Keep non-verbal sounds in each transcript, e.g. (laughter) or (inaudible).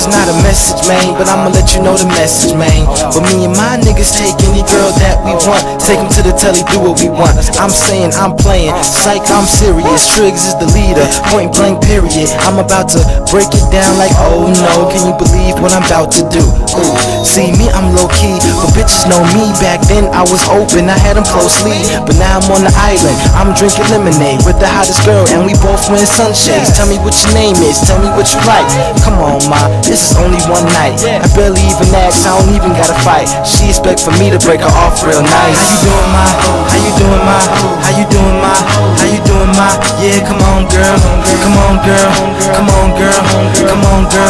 Is not a message, man, but I'ma let you know the message, man. But me and my niggas take any girl that we want. Take them to the telly, do what we want. I'm saying, I'm playing. Psych, I'm serious. Triggz is the leader. Point blank, period. I'm about to break it down like, oh no. Can you believe what I'm about to do? Ooh. See me, I'm low key, but bitches know me. Back then I was open, I had them closely. But now I'm on the island. I'm drinking lemonade with the hottest girl, and we both wearing sunshades. Tell me what your name is, tell me what you like. Come on, ma, this is only one night. I barely even ask, I don't even gotta fight. She expect for me to break her off real nice. How you doing, ma? How you doing, ma? How you doing, ma? How you doing, my? Yeah, come on, girl. Come on, girl. Come on, girl. Come on, girl. How you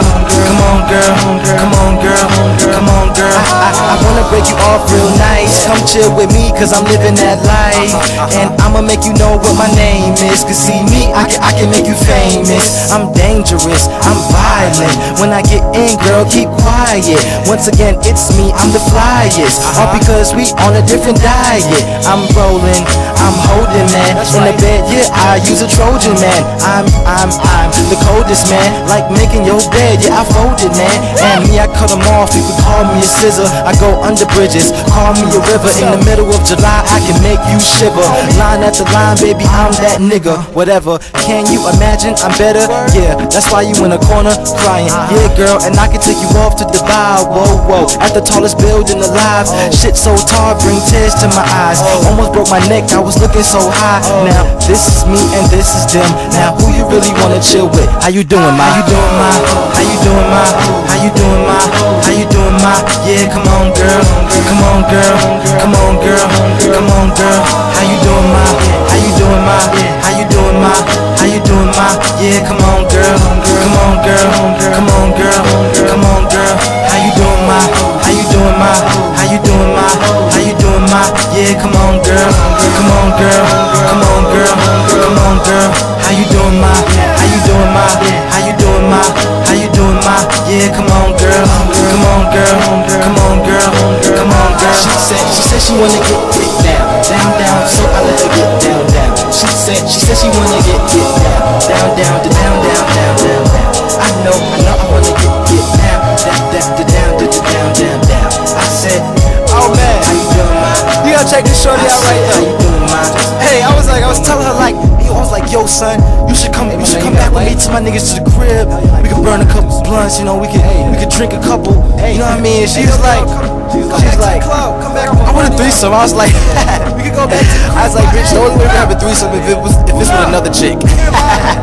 girl. Come on, girl. Come on, girl. Come on, girl. I, I, I wanna break you off real nice. Come chill with me, cause I'm living that life. And I'ma make you know what my name is. Cause see me, I can, I can make you famous. I'm dangerous, I'm violent. When I get in, girl, keep quiet. Once again, it's me, I'm the flyest. All because we on a different diet. I'm rolling, I'm holding, man. In the bed, yeah, I use a Trojan, man. I'm, I'm, I'm the coldest, man. Like making your bed, yeah, I fold it, man. And me, I cut them off. You can call me a scissor. I go under bridges, call me a river. In the middle of July, I can make you shiver. Line after line, baby, I'm that nigga. Whatever. Can you imagine? I'm better. Yeah, that's why you in a corner crying. Yeah, girl, and I can take you off to Dubai. Whoa, whoa, at the tallest building alive. Shit so tall, bring tears to my eyes. Almost broke my neck. I was looking so high. Now this is me and this is them. Now who you really wanna chill with? How you doing, ma? How you doing, ma? How you doing, ma? How you doing, my? How you doing, ma? Yeah, come on, girl. Come on, girl. Come on, girl. Come on, girl. How you doing, ma? How you doing, ma? How you doing, ma? How you doing, ma? Yeah, come on, girl. Come on, girl. Come on, girl. How you doing, ma? How you doing, ma? How you doing, ma? How you doing, ma? Yeah, come on, girl. Come on, girl. Come on, girl. Come on, girl. She said, she said she wanna get get down, down, down. So I let her get down, down. She said, she said she wanna get get down, down, down, down, down, down, down, down. I know, I know, I wanna get you gotta this shorty out right there. you doing, ma? Hey, I was like, I was telling her like, yo, I was like, yo, son, you should come, you should come back with me to my niggas to the crib. We could burn a couple blunts, you know, we could, we could drink a couple. You know what I mean? She was like, she's like, I want a threesome. I was like, (laughs) we could go back. I was like, bitch, the only way we have a threesome if it was if it's with another chick. (laughs)